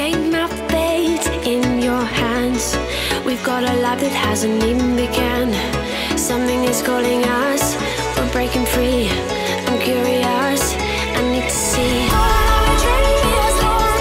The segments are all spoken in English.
Take my fate in your hands. We've got a life that hasn't even begun. Something is calling us. We're breaking free. I'm curious. I need to see. All our dreams, like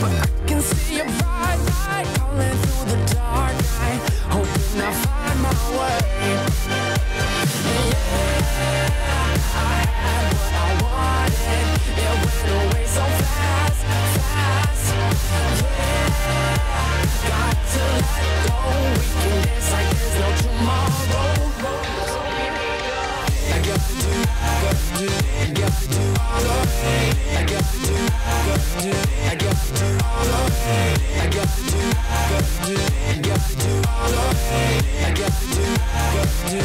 But I can see a bright light calling through the dark night. To I got to. I got to. I got to got to.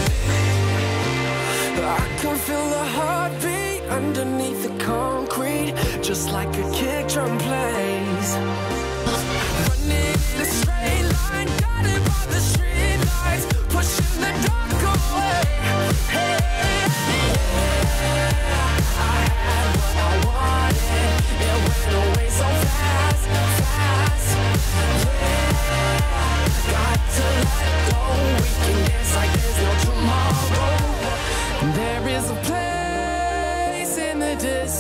I can feel the heartbeat underneath the concrete, just like a kick drum plays.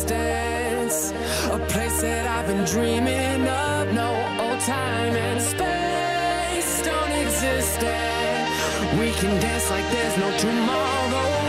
Distance, a place that I've been dreaming of. No old time and space don't exist. and We can dance like there's no tomorrow.